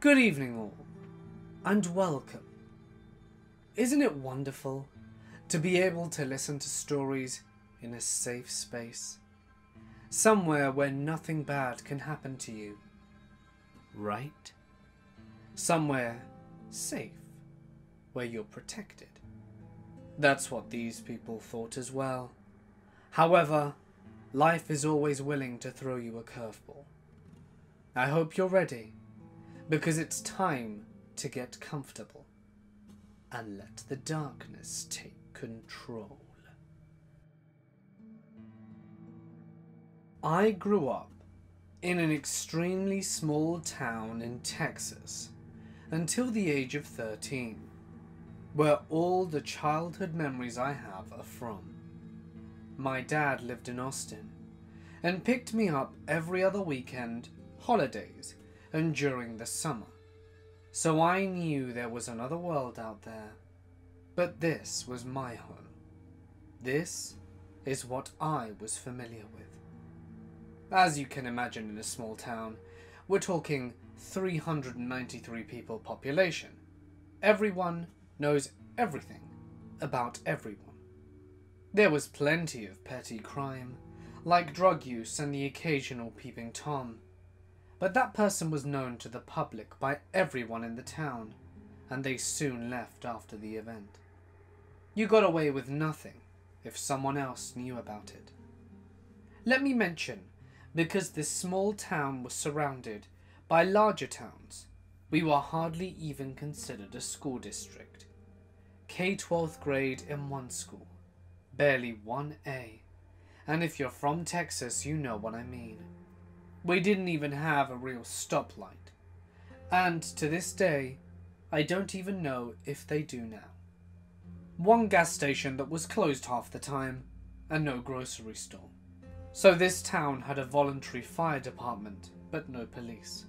Good evening, all, and welcome. Isn't it wonderful to be able to listen to stories in a safe space? Somewhere where nothing bad can happen to you. Right? Somewhere safe, where you're protected. That's what these people thought as well. However, life is always willing to throw you a curveball. I hope you're ready, because it's time to get comfortable and let the darkness take control. I grew up in an extremely small town in Texas until the age of 13, where all the childhood memories I have are from. My dad lived in Austin and picked me up every other weekend holidays, and during the summer. So I knew there was another world out there. But this was my home. This is what I was familiar with. As you can imagine in a small town, we're talking 393 people population. Everyone knows everything about everyone. There was plenty of petty crime, like drug use and the occasional peeping Tom. But that person was known to the public by everyone in the town, and they soon left after the event. You got away with nothing if someone else knew about it. Let me mention, because this small town was surrounded by larger towns, we were hardly even considered a school district. K 12th grade in one school, barely 1A, and if you're from Texas, you know what I mean. We didn't even have a real stoplight. And to this day, I don't even know if they do now. One gas station that was closed half the time, and no grocery store. So this town had a voluntary fire department, but no police.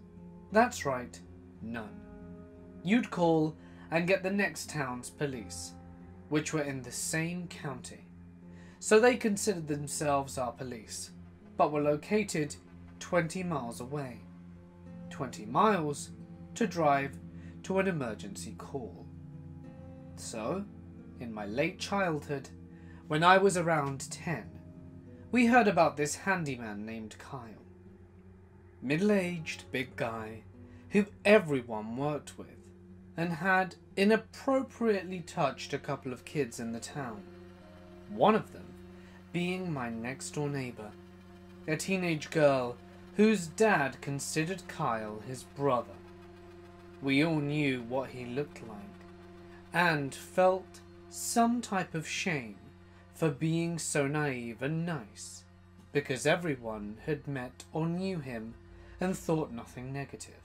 That's right, none. You'd call and get the next town's police, which were in the same county. So they considered themselves our police, but were located 20 miles away. 20 miles to drive to an emergency call. So, in my late childhood, when I was around 10, we heard about this handyman named Kyle. Middle-aged big guy who everyone worked with and had inappropriately touched a couple of kids in the town. One of them being my next door neighbor, a teenage girl whose dad considered Kyle his brother. We all knew what he looked like, and felt some type of shame for being so naive and nice, because everyone had met or knew him and thought nothing negative.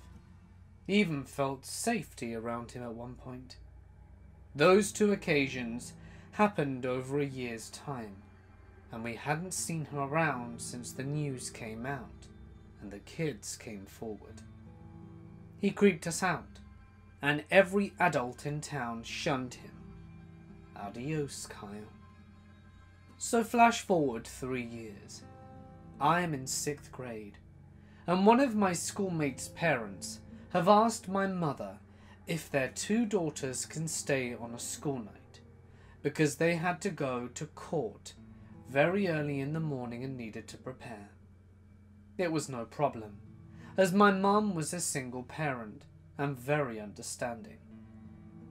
Even felt safety around him at one point. Those two occasions happened over a year's time, and we hadn't seen him around since the news came out and the kids came forward. He creeped us out, and every adult in town shunned him. Adios, Kyle. So flash forward three years. I am in sixth grade, and one of my schoolmates' parents have asked my mother if their two daughters can stay on a school night, because they had to go to court very early in the morning and needed to prepare. It was no problem, as my mum was a single parent and very understanding.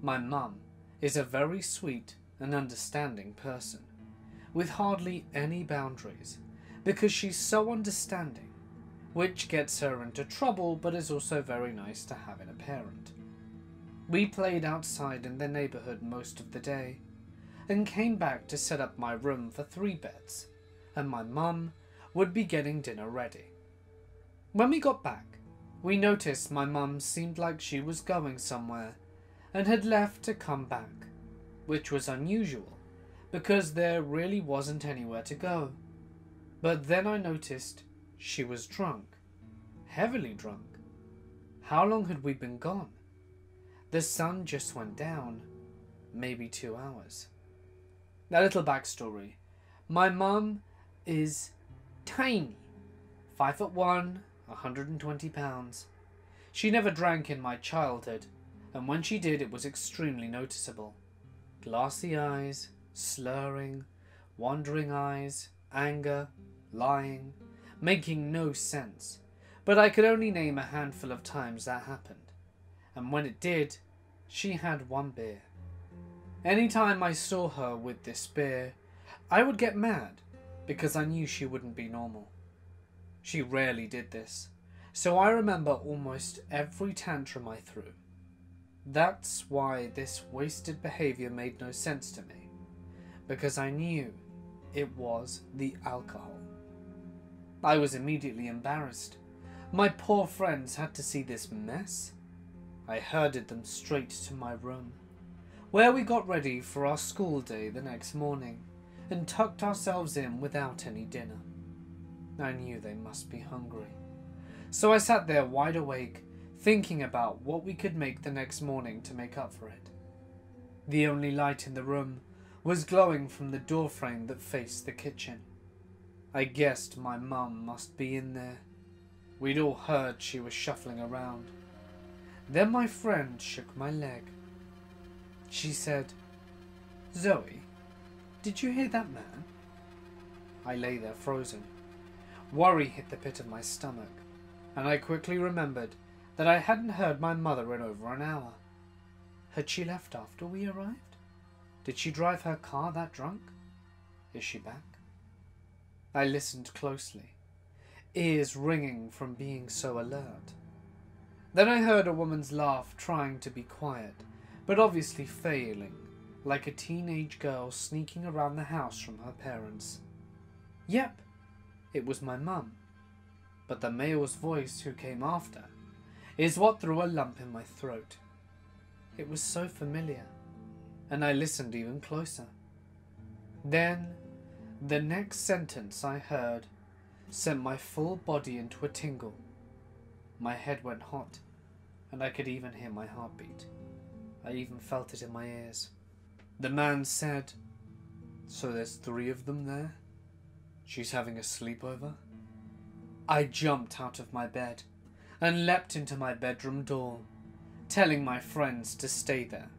My mum is a very sweet and understanding person, with hardly any boundaries, because she's so understanding, which gets her into trouble but is also very nice to have in a parent. We played outside in the neighbourhood most of the day, and came back to set up my room for three beds, and my mum would be getting dinner ready. When we got back, we noticed my mum seemed like she was going somewhere and had left to come back, which was unusual because there really wasn't anywhere to go. But then I noticed she was drunk, heavily drunk. How long had we been gone? The sun just went down, maybe two hours. A little backstory. My mum is tiny, five foot one, 120 pounds. She never drank in my childhood, and when she did, it was extremely noticeable. Glassy eyes, slurring, wandering eyes, anger, lying, making no sense. But I could only name a handful of times that happened, and when it did, she had one beer. Any time I saw her with this beer, I would get mad because I knew she wouldn't be normal. She rarely did this, so I remember almost every tantrum I threw. That's why this wasted behaviour made no sense to me, because I knew it was the alcohol. I was immediately embarrassed. My poor friends had to see this mess. I herded them straight to my room, where we got ready for our school day the next morning and tucked ourselves in without any dinner. I knew they must be hungry. So I sat there wide awake, thinking about what we could make the next morning to make up for it. The only light in the room was glowing from the doorframe that faced the kitchen. I guessed my mum must be in there. We'd all heard she was shuffling around. Then my friend shook my leg. She said, Zoe, did you hear that man? I lay there frozen. Worry hit the pit of my stomach, and I quickly remembered that I hadn't heard my mother in over an hour. Had she left after we arrived? Did she drive her car that drunk? Is she back? I listened closely, ears ringing from being so alert. Then I heard a woman's laugh trying to be quiet, but obviously failing like a teenage girl sneaking around the house from her parents. Yep, it was my mum. But the male's voice who came after is what threw a lump in my throat. It was so familiar, and I listened even closer. Then, the next sentence I heard sent my full body into a tingle. My head went hot, and I could even hear my heartbeat. I even felt it in my ears. The man said, So there's three of them there? She's having a sleepover? I jumped out of my bed and leapt into my bedroom door, telling my friends to stay there.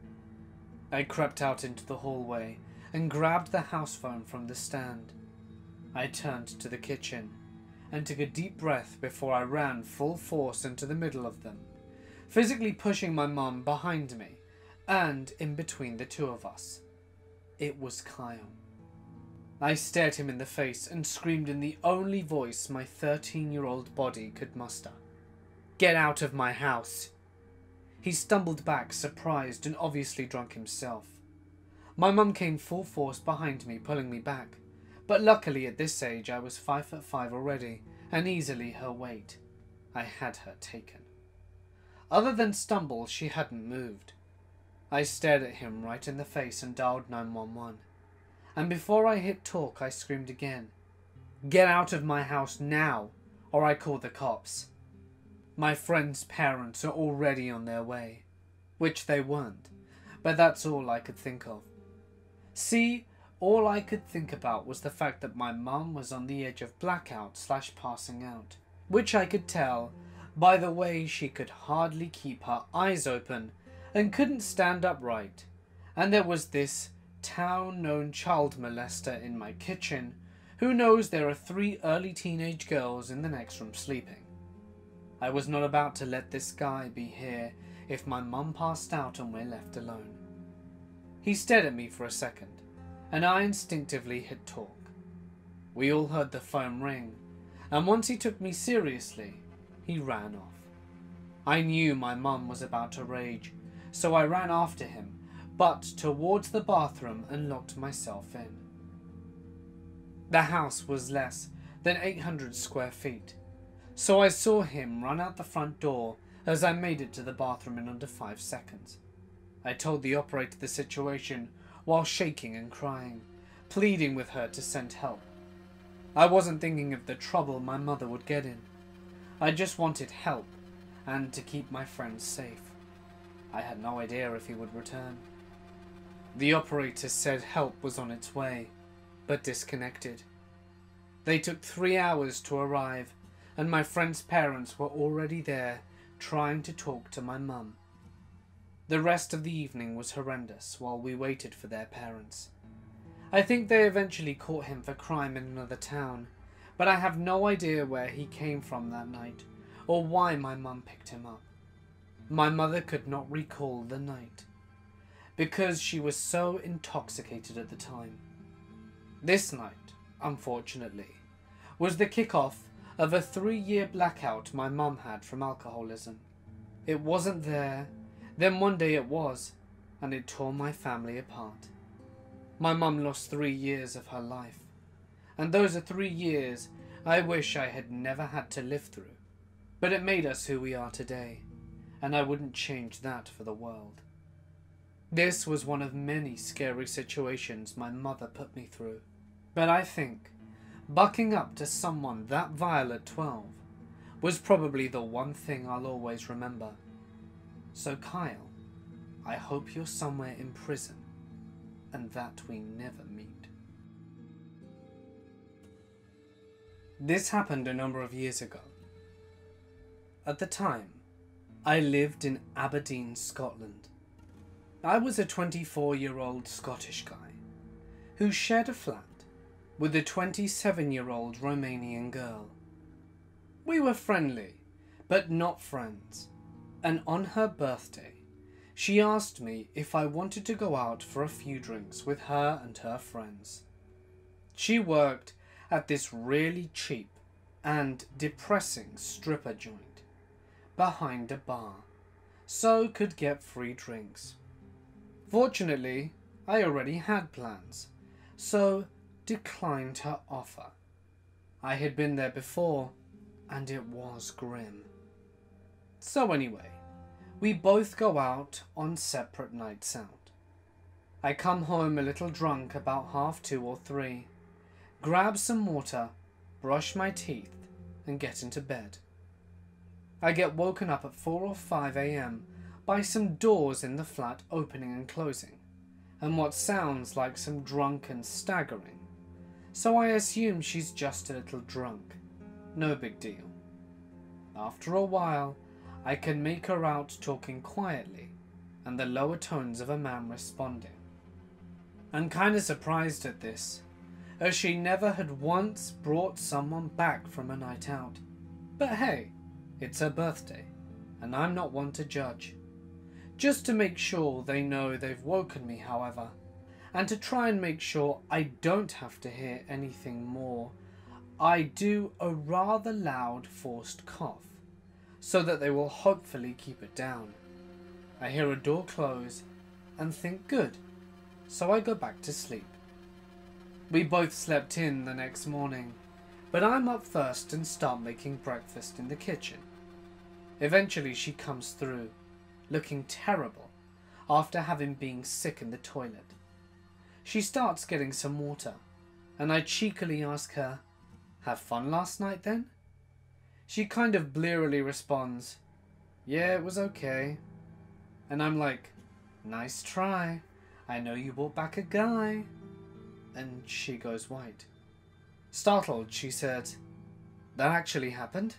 I crept out into the hallway and grabbed the house phone from the stand. I turned to the kitchen and took a deep breath before I ran full force into the middle of them, physically pushing my mum behind me and in between the two of us. It was Kyle. I stared him in the face and screamed in the only voice my 13 year old body could muster Get out of my house! He stumbled back, surprised and obviously drunk himself. My mum came full force behind me, pulling me back, but luckily at this age I was five foot five already and easily her weight. I had her taken. Other than stumble, she hadn't moved. I stared at him right in the face and dialed 911. And before I hit talk, I screamed again. Get out of my house now, or I call the cops. My friend's parents are already on their way. Which they weren't, but that's all I could think of. See, all I could think about was the fact that my mum was on the edge of blackout slash passing out, which I could tell by the way she could hardly keep her eyes open and couldn't stand upright. And there was this town known child molester in my kitchen who knows there are three early teenage girls in the next room sleeping. I was not about to let this guy be here if my mum passed out and we're left alone. He stared at me for a second, and I instinctively hit talk. We all heard the phone ring, and once he took me seriously, he ran off. I knew my mum was about to rage, so I ran after him, but towards the bathroom and locked myself in. The house was less than 800 square feet, so I saw him run out the front door as I made it to the bathroom in under five seconds. I told the operator the situation while shaking and crying, pleading with her to send help. I wasn't thinking of the trouble my mother would get in. I just wanted help and to keep my friends safe. I had no idea if he would return. The operator said help was on its way, but disconnected. They took three hours to arrive, and my friend's parents were already there, trying to talk to my mum. The rest of the evening was horrendous while we waited for their parents. I think they eventually caught him for crime in another town, but I have no idea where he came from that night or why my mum picked him up. My mother could not recall the night because she was so intoxicated at the time. This night, unfortunately, was the kick-off of a three-year blackout my mum had from alcoholism. It wasn't there, then one day it was, and it tore my family apart. My mum lost three years of her life, and those are three years I wish I had never had to live through. But it made us who we are today, and I wouldn't change that for the world. This was one of many scary situations my mother put me through, but I think bucking up to someone that vile at 12 was probably the one thing I'll always remember. So Kyle, I hope you're somewhere in prison and that we never meet. This happened a number of years ago. At the time, I lived in Aberdeen, Scotland. I was a 24 year old Scottish guy who shared a flat with a 27 year old Romanian girl. We were friendly, but not friends, and on her birthday, she asked me if I wanted to go out for a few drinks with her and her friends. She worked at this really cheap and depressing stripper joint behind a bar, so could get free drinks. Fortunately, I already had plans, so declined her offer. I had been there before, and it was grim. So anyway, we both go out on separate nights out. I come home a little drunk about half two or three, grab some water, brush my teeth, and get into bed. I get woken up at 4 or 5 a.m. by some doors in the flat opening and closing, and what sounds like some drunken staggering. So I assume she's just a little drunk. No big deal. After a while, I can make her out talking quietly and the lower tones of a man responding. I'm kinda surprised at this, as she never had once brought someone back from a night out. But hey, it's her birthday, and I'm not one to judge. Just to make sure they know they've woken me, however, and to try and make sure I don't have to hear anything more, I do a rather loud forced cough, so that they will hopefully keep it down. I hear a door close and think good, so I go back to sleep. We both slept in the next morning, but I'm up first and start making breakfast in the kitchen. Eventually she comes through, looking terrible after having been sick in the toilet. She starts getting some water, and I cheekily ask her, Have fun last night then? She kind of blearily responds, Yeah, it was okay. And I'm like, Nice try. I know you brought back a guy. And she goes white. Startled, she said, That actually happened?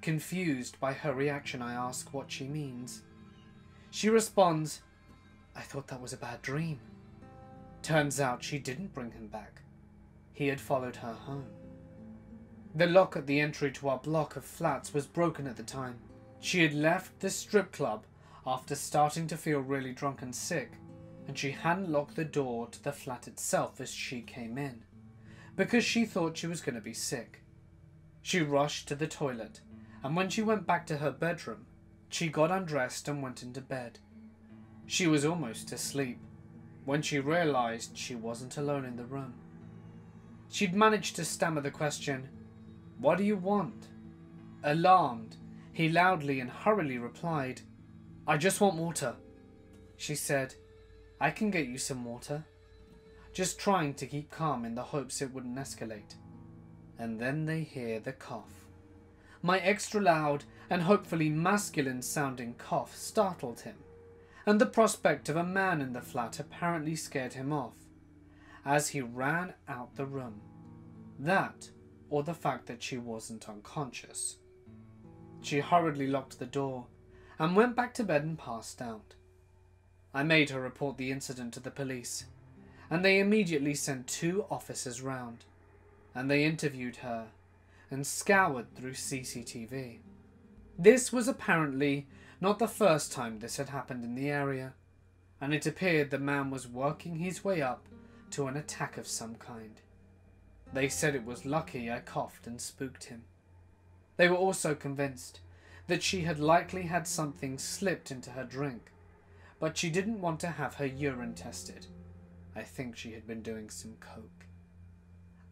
Confused by her reaction, I ask what she means. She responds, I thought that was a bad dream. Turns out she didn't bring him back. He had followed her home. The lock at the entry to our block of flats was broken at the time. She had left the strip club after starting to feel really drunk and sick, and she hadn't locked the door to the flat itself as she came in, because she thought she was going to be sick. She rushed to the toilet and when she went back to her bedroom, she got undressed and went into bed. She was almost asleep when she realized she wasn't alone in the room. She'd managed to stammer the question, What do you want? Alarmed, he loudly and hurriedly replied, I just want water. She said, I can get you some water. Just trying to keep calm in the hopes it wouldn't escalate. And then they hear the cough. My extra loud and hopefully masculine sounding cough startled him, and the prospect of a man in the flat apparently scared him off, as he ran out the room. That, or the fact that she wasn't unconscious. She hurriedly locked the door and went back to bed and passed out. I made her report the incident to the police, and they immediately sent two officers round, and they interviewed her and scoured through CCTV. This was apparently not the first time this had happened in the area, and it appeared the man was working his way up to an attack of some kind. They said it was lucky I coughed and spooked him. They were also convinced that she had likely had something slipped into her drink, but she didn't want to have her urine tested. I think she had been doing some coke.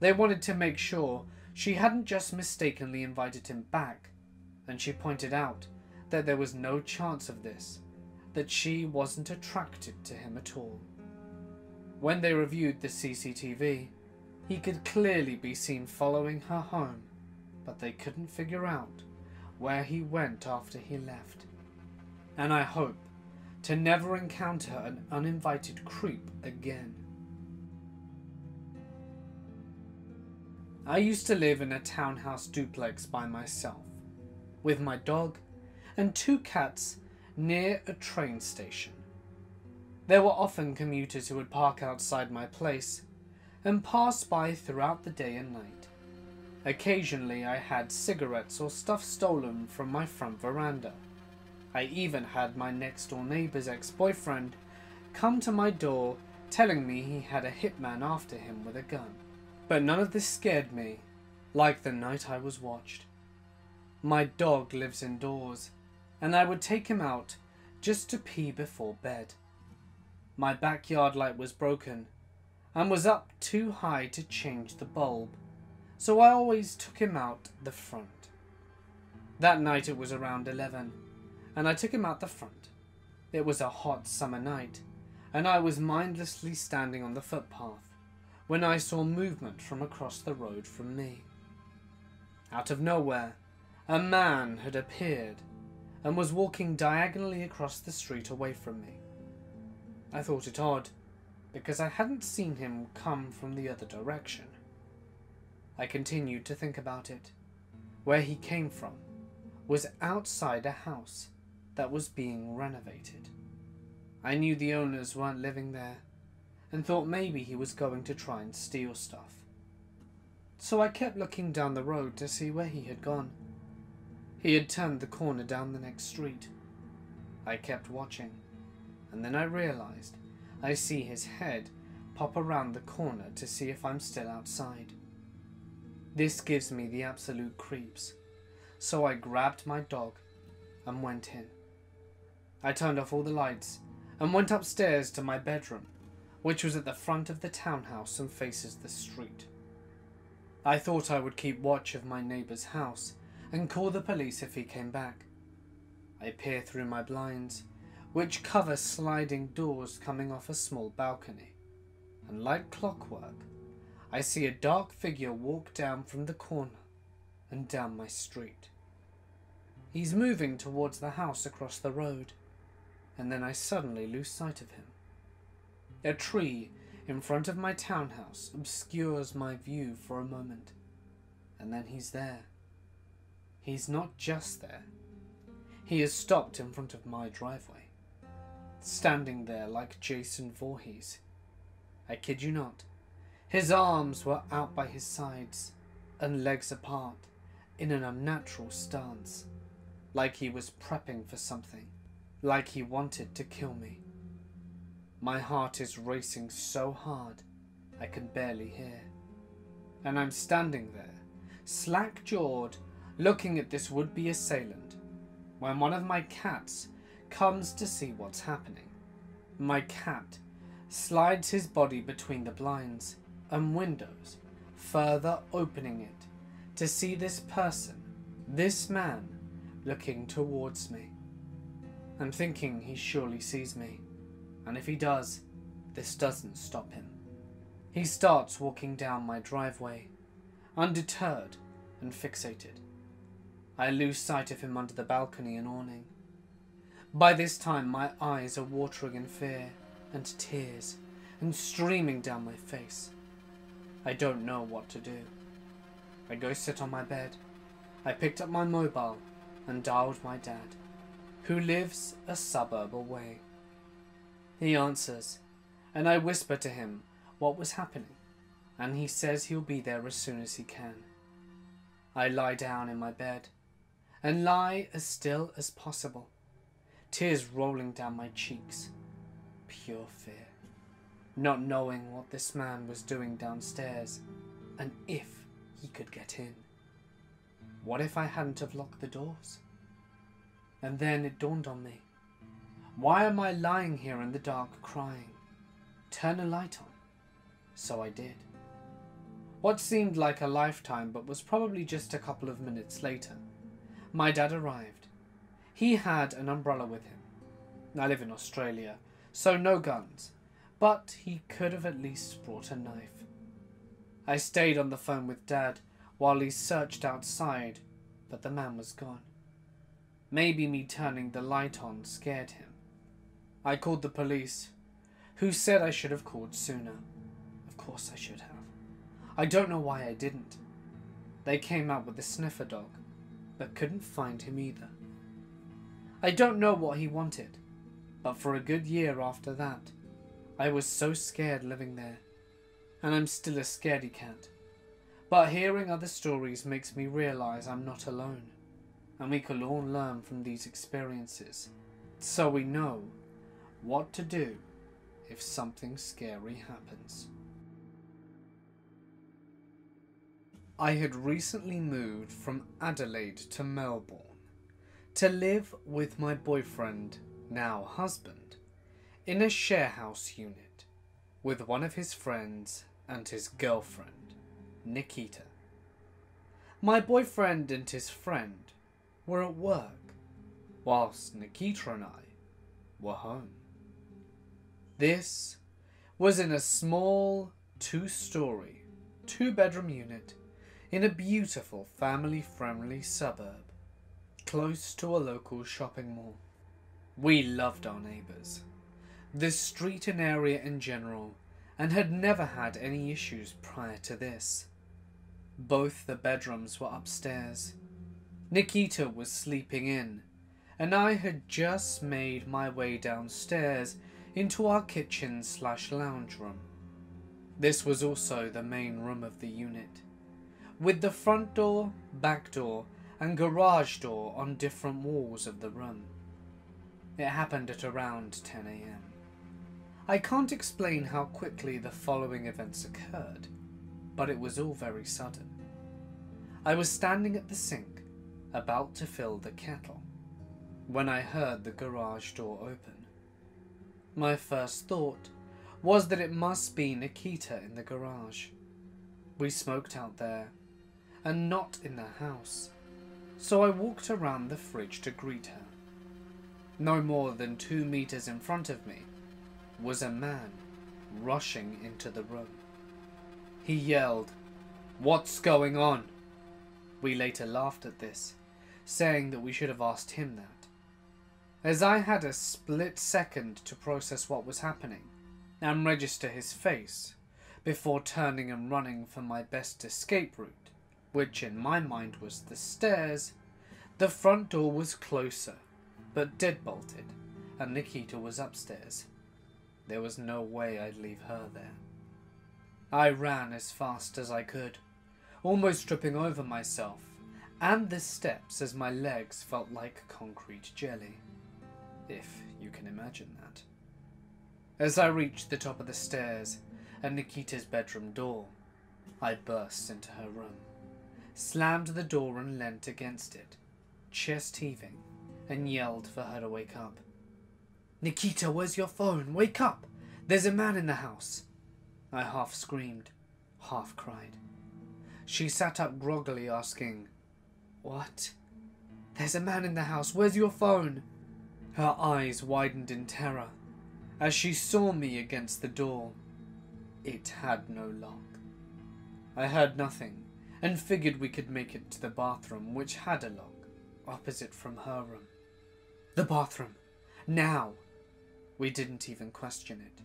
They wanted to make sure she hadn't just mistakenly invited him back, and she pointed out that there was no chance of this, that she wasn't attracted to him at all. When they reviewed the CCTV, he could clearly be seen following her home, but they couldn't figure out where he went after he left. And I hope to never encounter an uninvited creep again. I used to live in a townhouse duplex by myself, with my dog and two cats near a train station. There were often commuters who would park outside my place and pass by throughout the day and night. Occasionally I had cigarettes or stuff stolen from my front veranda. I even had my next door neighbour's ex-boyfriend come to my door telling me he had a hitman after him with a gun. But none of this scared me, like the night I was watched. My dog lives indoors, and I would take him out just to pee before bed. My backyard light was broken, and was up too high to change the bulb so I always took him out the front. That night it was around 11, and I took him out the front. It was a hot summer night, and I was mindlessly standing on the footpath when I saw movement from across the road from me. Out of nowhere, a man had appeared and was walking diagonally across the street away from me. I thought it odd, because I hadn't seen him come from the other direction. I continued to think about it. Where he came from was outside a house that was being renovated. I knew the owners weren't living there and thought maybe he was going to try and steal stuff. So I kept looking down the road to see where he had gone. He had turned the corner down the next street. I kept watching, and then I realized I see his head pop around the corner to see if I'm still outside. This gives me the absolute creeps. So I grabbed my dog and went in. I turned off all the lights and went upstairs to my bedroom, which was at the front of the townhouse and faces the street. I thought I would keep watch of my neighbour's house and call the police if he came back. I peer through my blinds, which cover sliding doors coming off a small balcony, and like clockwork, I see a dark figure walk down from the corner and down my street. He's moving towards the house across the road, and then I suddenly lose sight of him. A tree in front of my townhouse obscures my view for a moment, and then he's there. He's not just there. He has stopped in front of my driveway, standing there like Jason Voorhees. I kid you not. His arms were out by his sides and legs apart in an unnatural stance, like he was prepping for something, like he wanted to kill me. My heart is racing so hard I can barely hear. And I'm standing there, slack jawed, looking at this would be assailant, when one of my cats comes to see what's happening. My cat slides his body between the blinds and windows, further opening it to see this person, this man, looking towards me. I'm thinking he surely sees me, and if he does, this doesn't stop him. He starts walking down my driveway, undeterred and fixated. I lose sight of him under the balcony and awning. By this time, my eyes are watering in fear and tears and streaming down my face. I don't know what to do. I go sit on my bed. I picked up my mobile and dialed my dad, who lives a suburb away. He answers, and I whisper to him what was happening, and he says he'll be there as soon as he can. I lie down in my bed and lie as still as possible, tears rolling down my cheeks. Pure fear, not knowing what this man was doing downstairs and if he could get in. What if I hadn't have locked the doors? And then it dawned on me. Why am I lying here in the dark crying? Turn a light on. So I did. What seemed like a lifetime but was probably just a couple of minutes later, my dad arrived. He had an umbrella with him. I live in Australia, so no guns, but he could have at least brought a knife. I stayed on the phone with Dad while he searched outside, but the man was gone. Maybe me turning the light on scared him. I called the police, who said I should have called sooner. Of course I should have. I don't know why I didn't. They came out with a sniffer dog, but couldn't find him either. I don't know what he wanted, but for a good year after that, I was so scared living there, and I'm still a scaredy cat. But hearing other stories makes me realize I'm not alone, and we can all learn from these experiences, so we know what to do if something scary happens. I had recently moved from Adelaide to Melbourne to live with my boyfriend, now husband, in a sharehouse unit with one of his friends and his girlfriend, Nikita. My boyfriend and his friend were at work, whilst Nikita and I were home. This was in a small two story, two bedroom unit in a beautiful family friendly suburb, close to a local shopping mall. We loved our neighbours, the street and area in general, and had never had any issues prior to this. Both the bedrooms were upstairs. Nikita was sleeping in, and I had just made my way downstairs into our kitchen slash lounge room. This was also the main room of the unit with the front door, back door, and garage door on different walls of the room. It happened at around 10 am. I can't explain how quickly the following events occurred, but it was all very sudden. I was standing at the sink, about to fill the kettle, when I heard the garage door open. My first thought was that it must be Nikita in the garage. We smoked out there and not in the house, so I walked around the fridge to greet her. No more than two meters in front of me was a man rushing into the room. He yelled, What's going on? We later laughed at this, saying that we should have asked him that. As I had a split second to process what was happening and register his face before turning and running for my best escape route, which in my mind was the stairs, the front door was closer, but deadbolted, and Nikita was upstairs. There was no way I'd leave her there. I ran as fast as I could, almost tripping over myself and the steps as my legs felt like concrete jelly, if you can imagine that. As I reached the top of the stairs and Nikita's bedroom door, I burst into her room slammed the door and leant against it, chest heaving, and yelled for her to wake up. Nikita, where's your phone? Wake up! There's a man in the house! I half screamed, half cried. She sat up groggily, asking, What? There's a man in the house. Where's your phone? Her eyes widened in terror as she saw me against the door. It had no lock. I heard nothing and figured we could make it to the bathroom, which had a lock, opposite from her room. The bathroom! Now! We didn't even question it.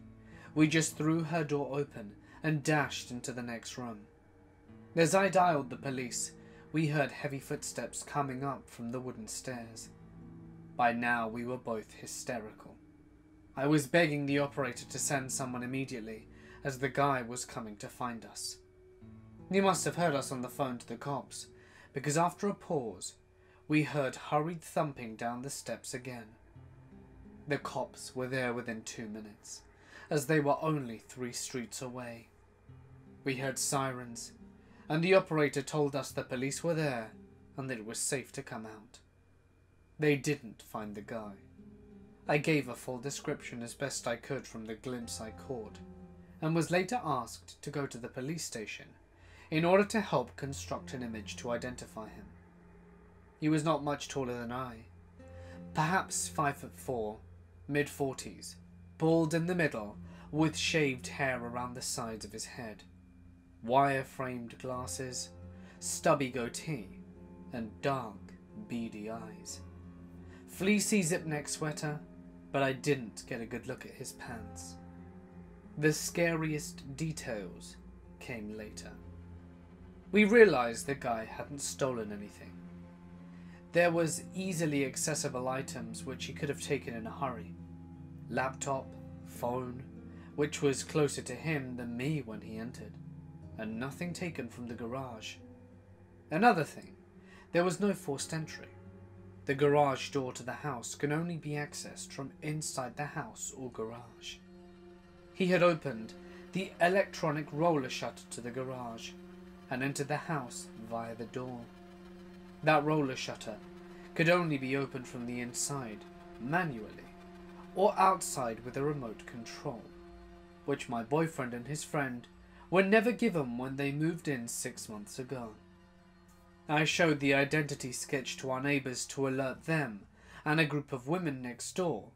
We just threw her door open and dashed into the next room. As I dialed the police, we heard heavy footsteps coming up from the wooden stairs. By now, we were both hysterical. I was begging the operator to send someone immediately, as the guy was coming to find us. He must have heard us on the phone to the cops, because after a pause, we heard hurried thumping down the steps again. The cops were there within two minutes, as they were only three streets away. We heard sirens, and the operator told us the police were there and that it was safe to come out. They didn't find the guy. I gave a full description as best I could from the glimpse I caught, and was later asked to go to the police station in order to help construct an image to identify him. He was not much taller than I, perhaps five foot four, mid forties, bald in the middle, with shaved hair around the sides of his head, wire framed glasses, stubby goatee, and dark, beady eyes. Fleecy zip neck sweater, but I didn't get a good look at his pants. The scariest details came later. We realized the guy hadn't stolen anything. There was easily accessible items which he could have taken in a hurry. Laptop, phone, which was closer to him than me when he entered, and nothing taken from the garage. Another thing, there was no forced entry. The garage door to the house can only be accessed from inside the house or garage. He had opened the electronic roller shutter to the garage and entered the house via the door. That roller shutter could only be opened from the inside, manually, or outside with a remote control, which my boyfriend and his friend were never given when they moved in six months ago. I showed the identity sketch to our neighbours to alert them and a group of women next door,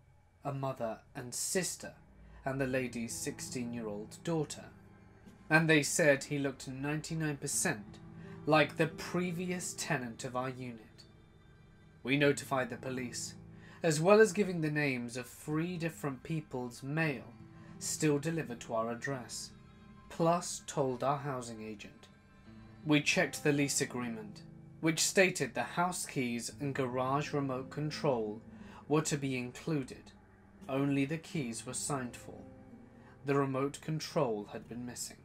a mother and sister, and the lady's 16 year old daughter and they said he looked 99% like the previous tenant of our unit. We notified the police, as well as giving the names of three different people's mail still delivered to our address, plus told our housing agent. We checked the lease agreement, which stated the house keys and garage remote control were to be included. Only the keys were signed for. The remote control had been missing.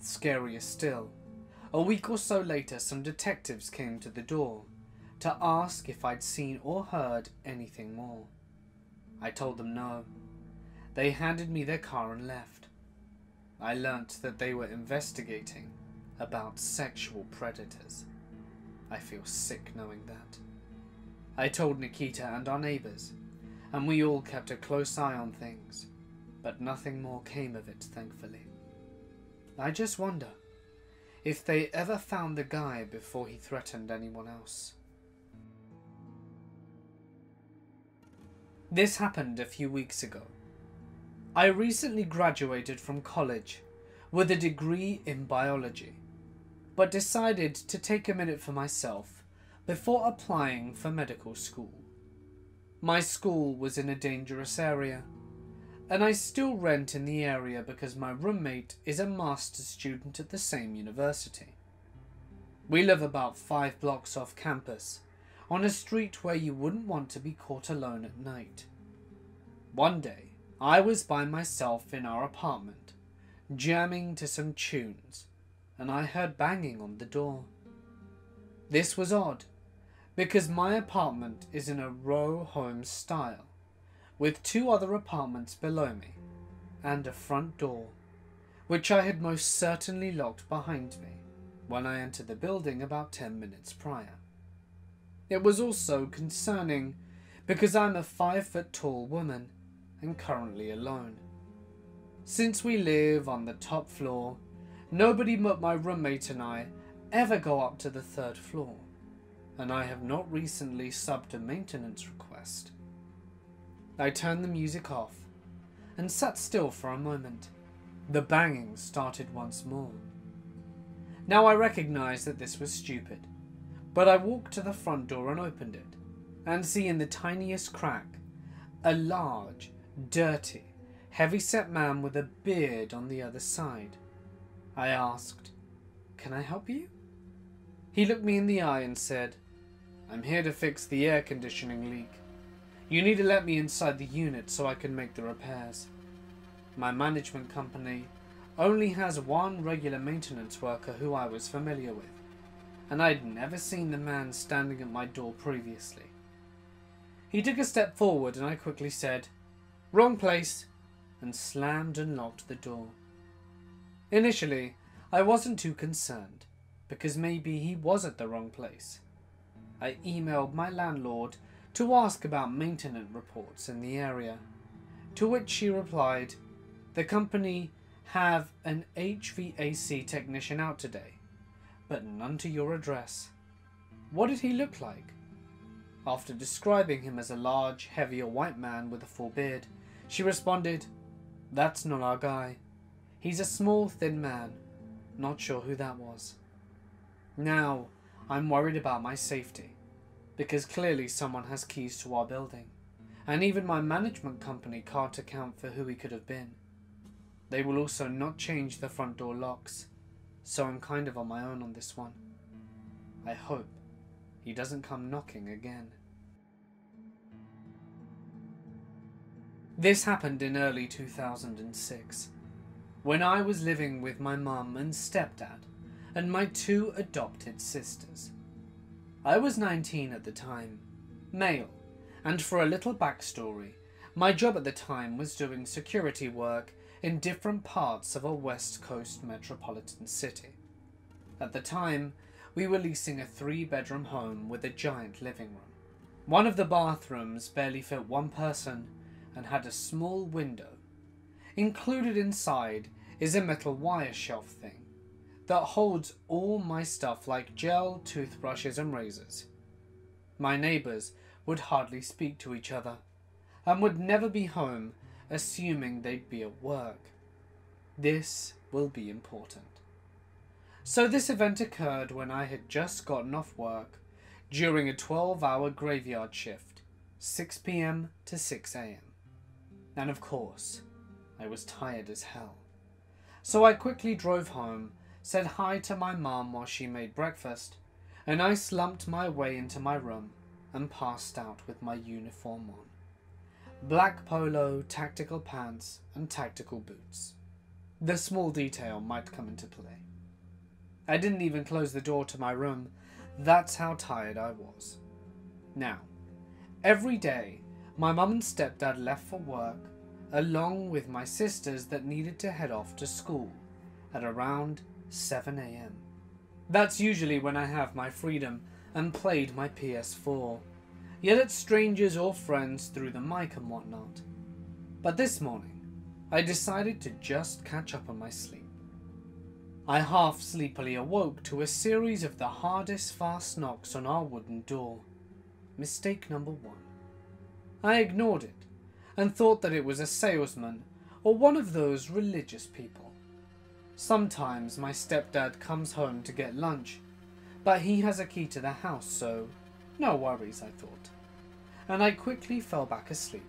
Scarier still, a week or so later, some detectives came to the door to ask if I'd seen or heard anything more. I told them no. They handed me their car and left. I learnt that they were investigating about sexual predators. I feel sick knowing that. I told Nikita and our neighbours, and we all kept a close eye on things, but nothing more came of it, thankfully. I just wonder if they ever found the guy before he threatened anyone else. This happened a few weeks ago. I recently graduated from college with a degree in biology, but decided to take a minute for myself before applying for medical school. My school was in a dangerous area and I still rent in the area because my roommate is a master's student at the same university. We live about five blocks off campus, on a street where you wouldn't want to be caught alone at night. One day, I was by myself in our apartment, jamming to some tunes, and I heard banging on the door. This was odd, because my apartment is in a row home style with two other apartments below me, and a front door, which I had most certainly locked behind me when I entered the building about ten minutes prior. It was also concerning because I'm a five foot tall woman and currently alone. Since we live on the top floor, nobody but my roommate and I ever go up to the third floor, and I have not recently subbed a maintenance request I turned the music off and sat still for a moment. The banging started once more. Now I recognized that this was stupid, but I walked to the front door and opened it, and see in the tiniest crack a large, dirty, heavy-set man with a beard on the other side. I asked, Can I help you? He looked me in the eye and said, I'm here to fix the air conditioning leak. You need to let me inside the unit so I can make the repairs. My management company only has one regular maintenance worker who I was familiar with, and I'd never seen the man standing at my door previously. He took a step forward and I quickly said, Wrong place, and slammed and locked the door. Initially, I wasn't too concerned, because maybe he was at the wrong place. I emailed my landlord to ask about maintenance reports in the area, to which she replied, The company have an HVAC technician out today, but none to your address. What did he look like? After describing him as a large, heavier white man with a full beard, she responded, That's not our guy. He's a small, thin man. Not sure who that was. Now, I'm worried about my safety, because clearly someone has keys to our building, and even my management company can't account for who he could have been. They will also not change the front door locks, so I'm kind of on my own on this one. I hope he doesn't come knocking again. This happened in early 2006, when I was living with my mum and stepdad and my two adopted sisters. I was 19 at the time, male, and for a little backstory, my job at the time was doing security work in different parts of a West Coast metropolitan city. At the time, we were leasing a three bedroom home with a giant living room. One of the bathrooms barely fit one person and had a small window. Included inside is a metal wire shelf thing that holds all my stuff like gel, toothbrushes, and razors. My neighbours would hardly speak to each other and would never be home, assuming they'd be at work. This will be important. So, this event occurred when I had just gotten off work during a 12 hour graveyard shift, 6 pm to 6 am. And of course, I was tired as hell. So I quickly drove home, said hi to my mum while she made breakfast, and I slumped my way into my room and passed out with my uniform on. Black polo, tactical pants, and tactical boots. The small detail might come into play. I didn't even close the door to my room. That's how tired I was. Now, every day my mum and stepdad left for work, along with my sisters that needed to head off to school at around 7am. That's usually when I have my freedom and played my PS4, yell at strangers or friends through the mic and whatnot. But this morning, I decided to just catch up on my sleep. I half sleepily awoke to a series of the hardest fast knocks on our wooden door. Mistake number one. I ignored it and thought that it was a salesman or one of those religious people. Sometimes my stepdad comes home to get lunch, but he has a key to the house, so no worries, I thought. And I quickly fell back asleep.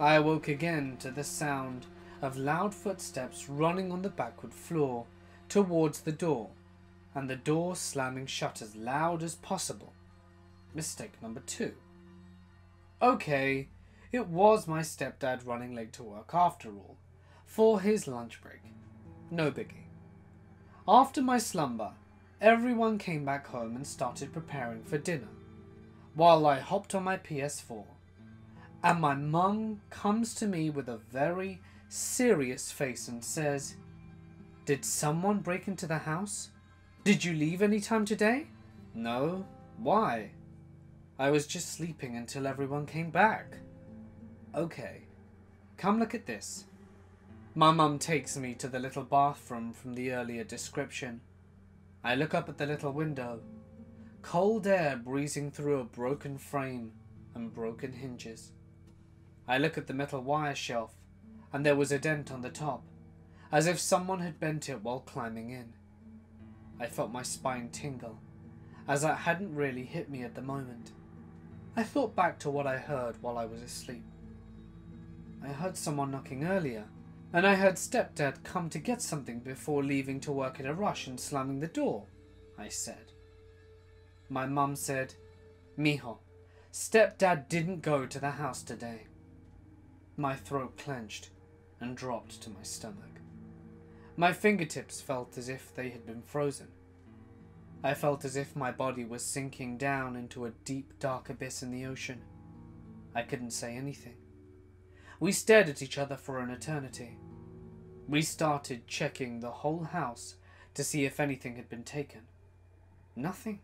I awoke again to the sound of loud footsteps running on the backward floor towards the door, and the door slamming shut as loud as possible. Mistake number two. Okay, it was my stepdad running late to work after all, for his lunch break. No biggie. After my slumber, everyone came back home and started preparing for dinner, while I hopped on my PS4. And my mum comes to me with a very serious face and says, Did someone break into the house? Did you leave any time today? No. Why? I was just sleeping until everyone came back. Okay, come look at this. My mum takes me to the little bathroom from the earlier description. I look up at the little window. Cold air breezing through a broken frame and broken hinges. I look at the metal wire shelf, and there was a dent on the top, as if someone had bent it while climbing in. I felt my spine tingle, as that hadn't really hit me at the moment. I thought back to what I heard while I was asleep. I heard someone knocking earlier, and I heard stepdad come to get something before leaving to work in a rush and slamming the door, I said. my mum said, Mijo, stepdad didn't go to the house today. My throat clenched and dropped to my stomach. My fingertips felt as if they had been frozen. I felt as if my body was sinking down into a deep, dark abyss in the ocean. I couldn't say anything. We stared at each other for an eternity. We started checking the whole house to see if anything had been taken. Nothing.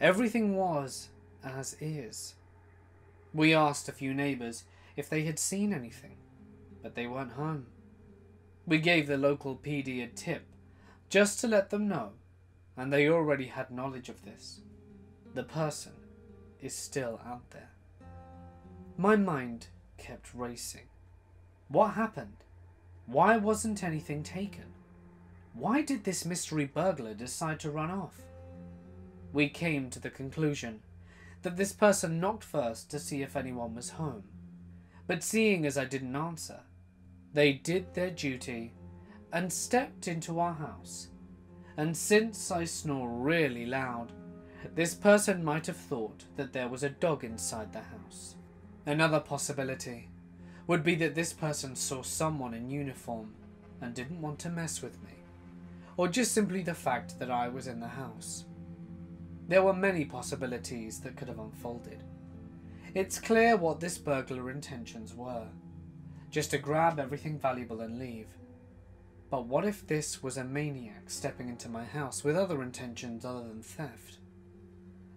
Everything was as is. We asked a few neighbours if they had seen anything, but they weren't home. We gave the local PD a tip just to let them know, and they already had knowledge of this. The person is still out there. My mind kept racing. What happened? Why wasn't anything taken? Why did this mystery burglar decide to run off? We came to the conclusion that this person knocked first to see if anyone was home. But seeing as I didn't answer, they did their duty and stepped into our house. And since I snore really loud, this person might have thought that there was a dog inside the house. Another possibility would be that this person saw someone in uniform and didn't want to mess with me, or just simply the fact that I was in the house. There were many possibilities that could have unfolded. It's clear what this burglar intentions were just to grab everything valuable and leave. But what if this was a maniac stepping into my house with other intentions other than theft?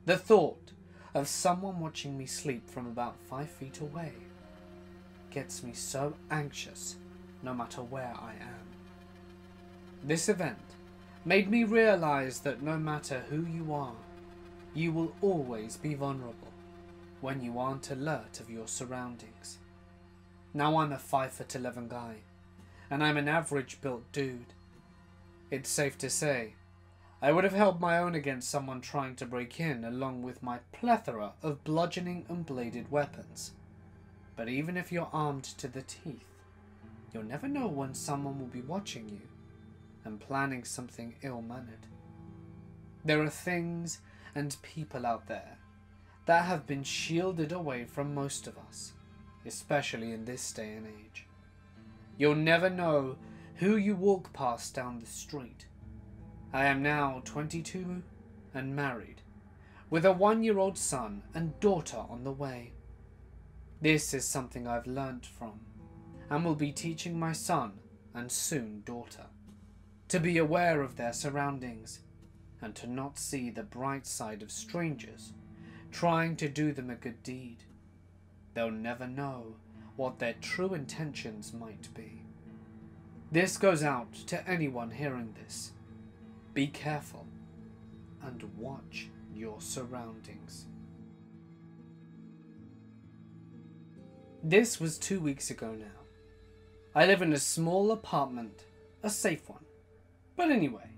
The thought of someone watching me sleep from about five feet away gets me so anxious no matter where I am. This event made me realize that no matter who you are, you will always be vulnerable when you aren't alert of your surroundings. Now I'm a 5 foot 11 guy, and I'm an average built dude. It's safe to say, I would have held my own against someone trying to break in along with my plethora of bludgeoning and bladed weapons. But even if you're armed to the teeth, you'll never know when someone will be watching you and planning something ill-mannered. There are things and people out there that have been shielded away from most of us especially in this day and age. You'll never know who you walk past down the street. I am now 22 and married, with a one-year-old son and daughter on the way. This is something I've learnt from, and will be teaching my son and soon daughter, to be aware of their surroundings, and to not see the bright side of strangers trying to do them a good deed they'll never know what their true intentions might be. This goes out to anyone hearing this. Be careful and watch your surroundings. This was two weeks ago now. I live in a small apartment, a safe one. But anyway,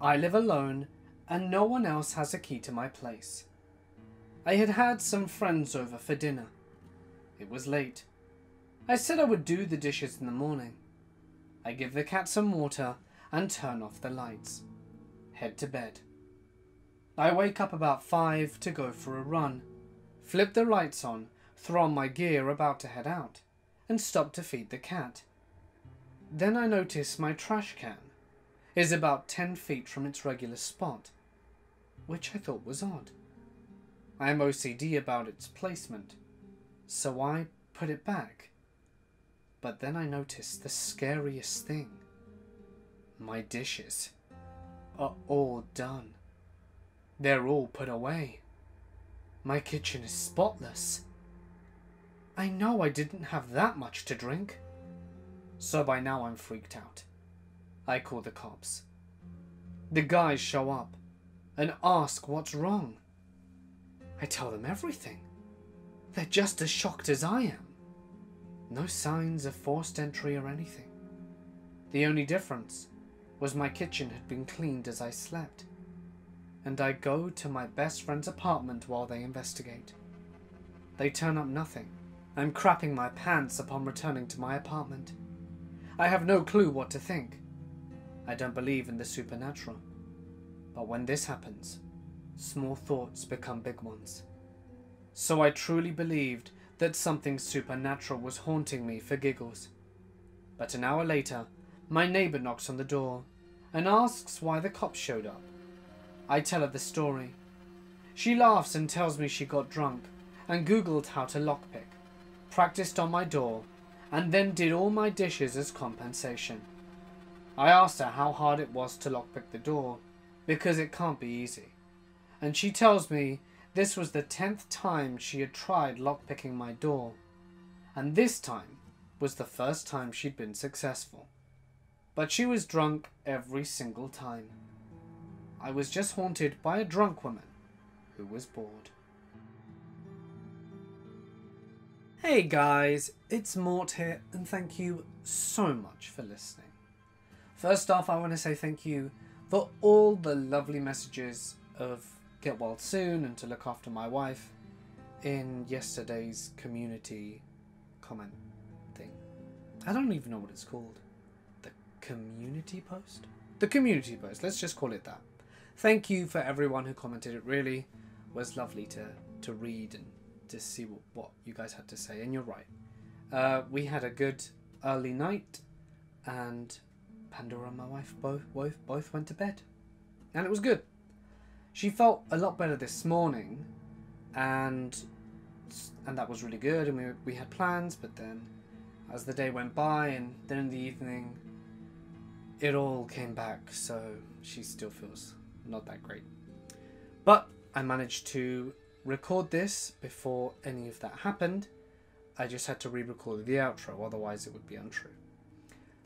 I live alone and no one else has a key to my place. I had had some friends over for dinner it was late. I said I would do the dishes in the morning. I give the cat some water and turn off the lights. Head to bed. I wake up about five to go for a run, flip the lights on, throw on my gear about to head out, and stop to feed the cat. Then I notice my trash can is about 10 feet from its regular spot, which I thought was odd. I am OCD about its placement, so I put it back. But then I noticed the scariest thing. My dishes are all done. They're all put away. My kitchen is spotless. I know I didn't have that much to drink. So by now I'm freaked out. I call the cops. The guys show up and ask what's wrong. I tell them everything. They're just as shocked as I am. No signs of forced entry or anything. The only difference was my kitchen had been cleaned as I slept, and I go to my best friend's apartment while they investigate. They turn up nothing. I'm crapping my pants upon returning to my apartment. I have no clue what to think. I don't believe in the supernatural. But when this happens, small thoughts become big ones. So I truly believed that something supernatural was haunting me for giggles. But an hour later, my neighbour knocks on the door and asks why the cops showed up. I tell her the story. She laughs and tells me she got drunk and googled how to lockpick, practiced on my door, and then did all my dishes as compensation. I asked her how hard it was to lockpick the door, because it can't be easy. And she tells me this was the tenth time she had tried lockpicking my door, and this time was the first time she'd been successful. But she was drunk every single time. I was just haunted by a drunk woman who was bored. Hey guys, it's Mort here, and thank you so much for listening. First off, I want to say thank you for all the lovely messages of get well soon and to look after my wife in yesterday's community comment thing. I don't even know what it's called. Community post? The community post, let's just call it that. Thank you for everyone who commented. It really was lovely to, to read and to see what, what you guys had to say. And you're right. Uh, we had a good early night and Pandora and my wife both, both, both went to bed. And it was good. She felt a lot better this morning and and that was really good and we, we had plans but then as the day went by and then in the evening it all came back so she still feels not that great but i managed to record this before any of that happened i just had to re-record the outro otherwise it would be untrue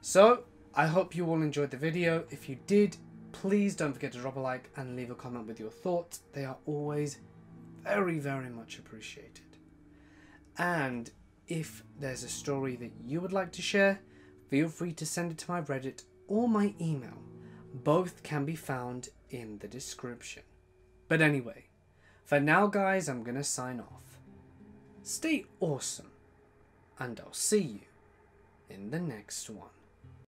so I hope you all enjoyed the video. If you did, please don't forget to drop a like and leave a comment with your thoughts. They are always very, very much appreciated. And if there's a story that you would like to share, feel free to send it to my Reddit or my email. Both can be found in the description. But anyway, for now, guys, I'm going to sign off. Stay awesome, and I'll see you in the next one.